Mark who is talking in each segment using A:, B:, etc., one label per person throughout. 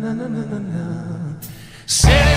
A: na na na na na.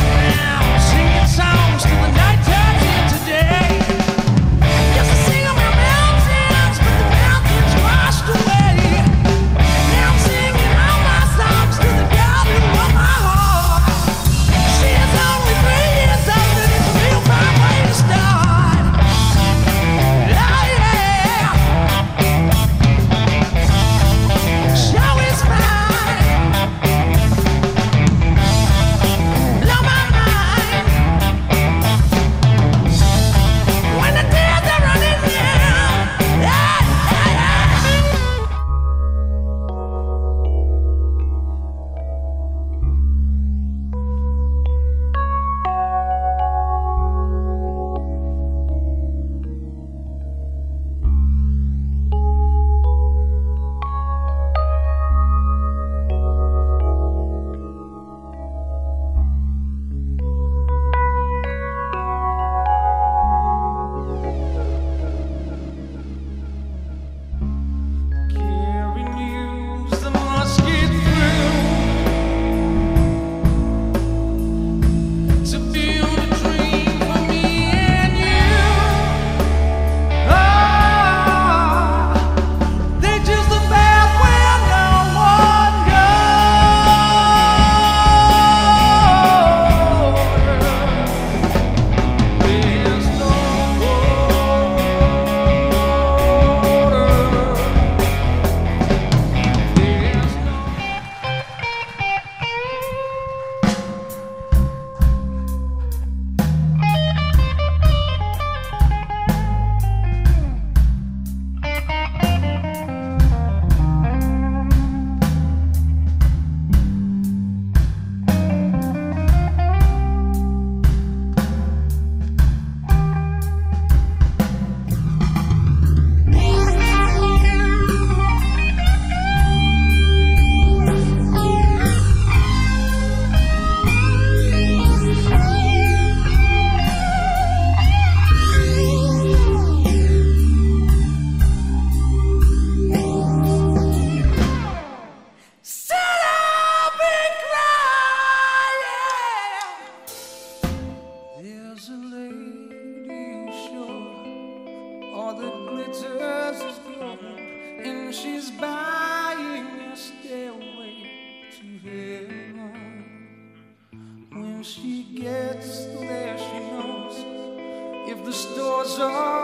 A: For.